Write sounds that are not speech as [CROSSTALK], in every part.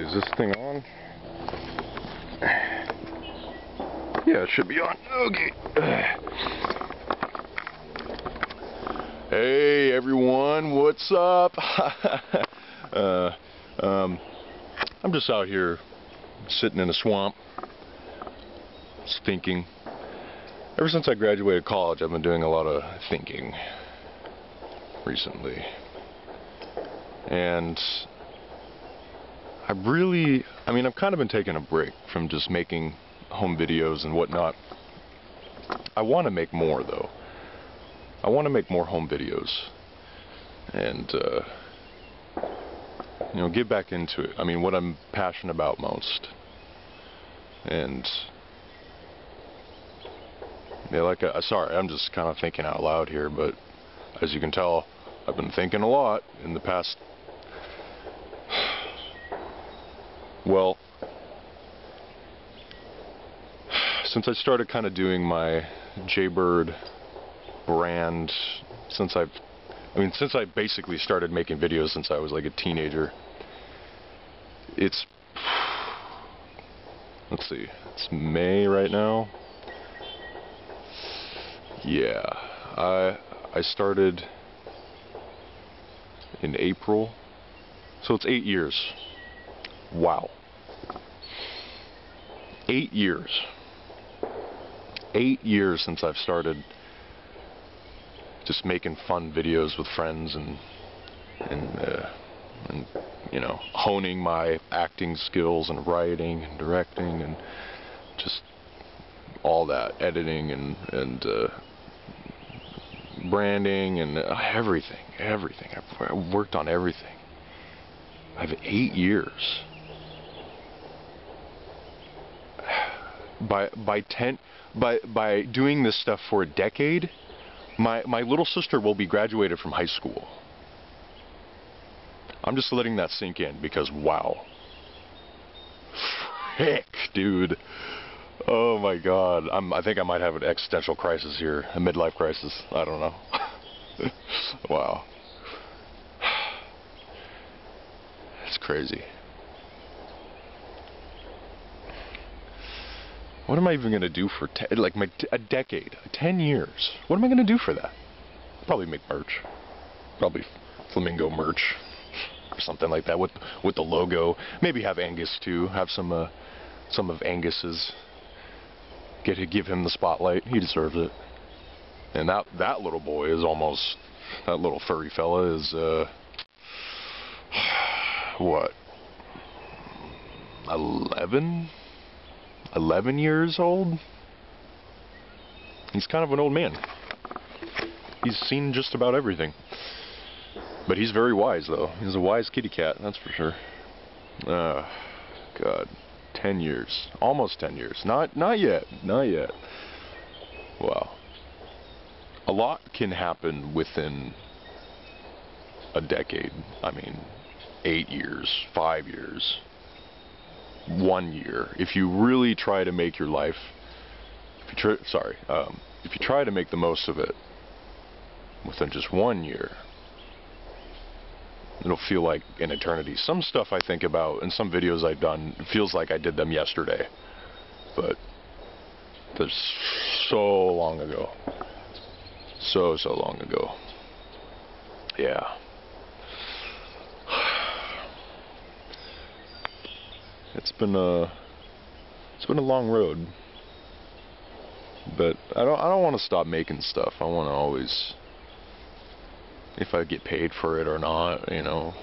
is this thing on? Yeah, it should be on. Okay. Hey everyone, what's up? [LAUGHS] uh, um, I'm just out here sitting in a swamp, thinking. Ever since I graduated college, I've been doing a lot of thinking recently. And I really, I mean, I've kind of been taking a break from just making home videos and whatnot. I want to make more though. I want to make more home videos and uh, you know get back into it. I mean, what I'm passionate about most, and yeah, like I, sorry, I'm just kind of thinking out loud here, but as you can tell, I've been thinking a lot in the past. Well, since I started kind of doing my Jbird brand, since I've, I mean, since I basically started making videos since I was like a teenager, it's, let's see, it's May right now. Yeah, I I started in April, so it's eight years. Wow. Eight years. Eight years since I've started just making fun videos with friends and and uh, and you know honing my acting skills and writing and directing and just all that editing and and uh, branding and uh, everything everything I've worked on everything I've eight years by by ten by by doing this stuff for a decade my my little sister will be graduated from high school. I'm just letting that sink in because wow. Frick dude. Oh my god. I'm I think I might have an existential crisis here a midlife crisis. I don't know. [LAUGHS] Wow. [SIGHS] It's crazy What am I even going to do for ten, like my a decade, 10 years? What am I going to do for that? Probably make merch. Probably flamingo merch or something like that with with the logo. Maybe have Angus too. Have some uh, some of Angus's. Get to give him the spotlight. He deserves it. And that that little boy is almost that little furry fella is uh [SIGHS] what 11 11 years old. He's kind of an old man. He's seen just about everything. But he's very wise, though. He's a wise kitty cat, that's for sure. Uh, God. 10 years. Almost 10 years. Not, not yet. Not yet. Wow. A lot can happen within a decade. I mean, eight years, five years, one year, if you really try to make your life, if you sorry, um, if you try to make the most of it within just one year, it'll feel like an eternity. Some stuff I think about and some videos I've done feels like I did them yesterday, but that's so long ago, so so long ago. Yeah. It's been a it's been a long road. But I don't I don't want to stop making stuff. I want to always if I get paid for it or not, you know.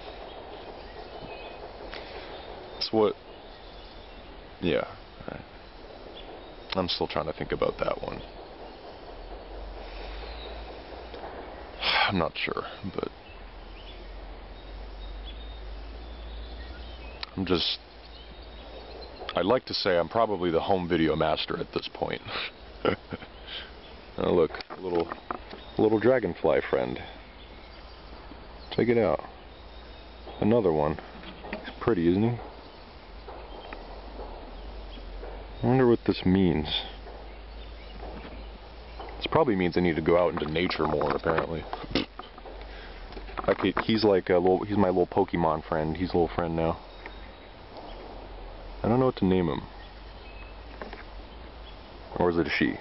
It's what yeah. I'm still trying to think about that one. [SIGHS] I'm not sure, but I'm just I'd like to say I'm probably the home video master at this point. [LAUGHS] look, little, little dragonfly friend. Check it out. Another one. He's pretty, isn't he? I wonder what this means. This probably means I need to go out into nature more, apparently. Okay, he's like a little, he's my little Pokemon friend. He's a little friend now. I don't know what to name him. Or is it a she?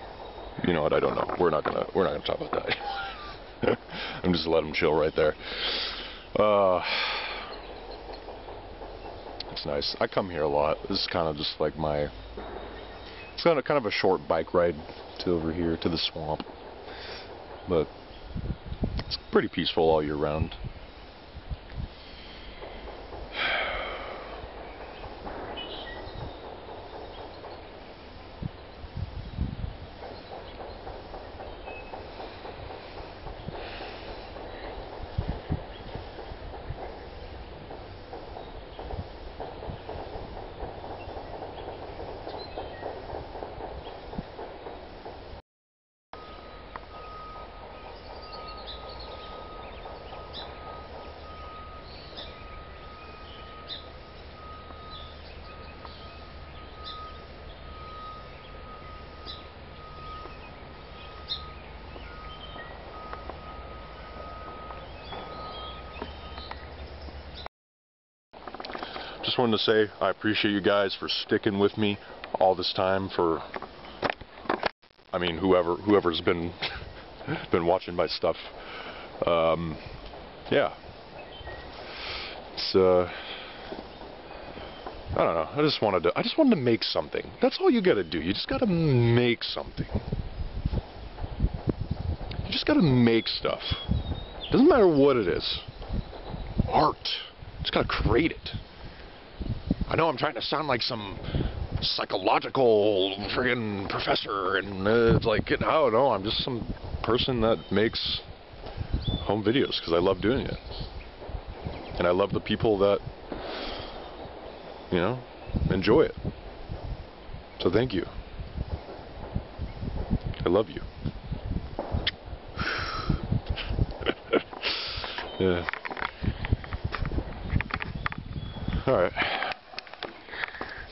You know what? I don't know. We're not gonna. We're not gonna talk about that. [LAUGHS] I'm just let him chill right there. Uh, it's nice. I come here a lot. This is kind of just like my. It's kind of kind of a short bike ride to over here to the swamp, but it's pretty peaceful all year round. Just wanted to say I appreciate you guys for sticking with me all this time for I mean whoever whoever's been [LAUGHS] been watching my stuff. Um, yeah. It's uh I don't know. I just wanted to I just wanted to make something. That's all you gotta do. You just gotta make something. You just gotta make stuff. Doesn't matter what it is. Art. Just gotta create it I know I'm trying to sound like some psychological friggin' professor, and uh, it's like, no, no, I'm just some person that makes home videos because I love doing it. And I love the people that, you know, enjoy it. So thank you. I love you. [LAUGHS] yeah. Alright.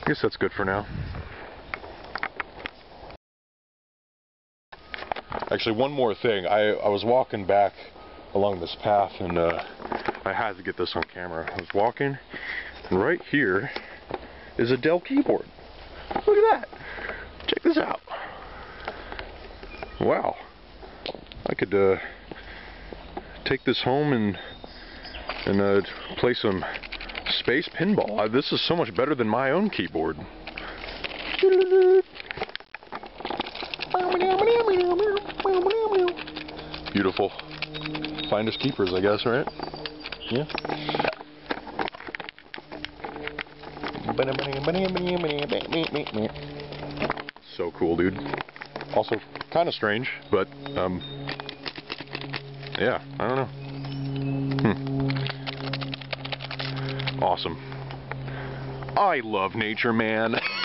I guess that's good for now. Actually, one more thing. I, I was walking back along this path and uh, I had to get this on camera. I was walking and right here is a Dell keyboard. Look at that. Check this out. Wow. I could uh, take this home and and uh, play some space pinball. Uh, this is so much better than my own keyboard. Beautiful. Findest keepers, I guess, right? Yeah. So cool, dude. Also, kind of strange, but, um, yeah, I don't know. Awesome. I love nature, man. [LAUGHS]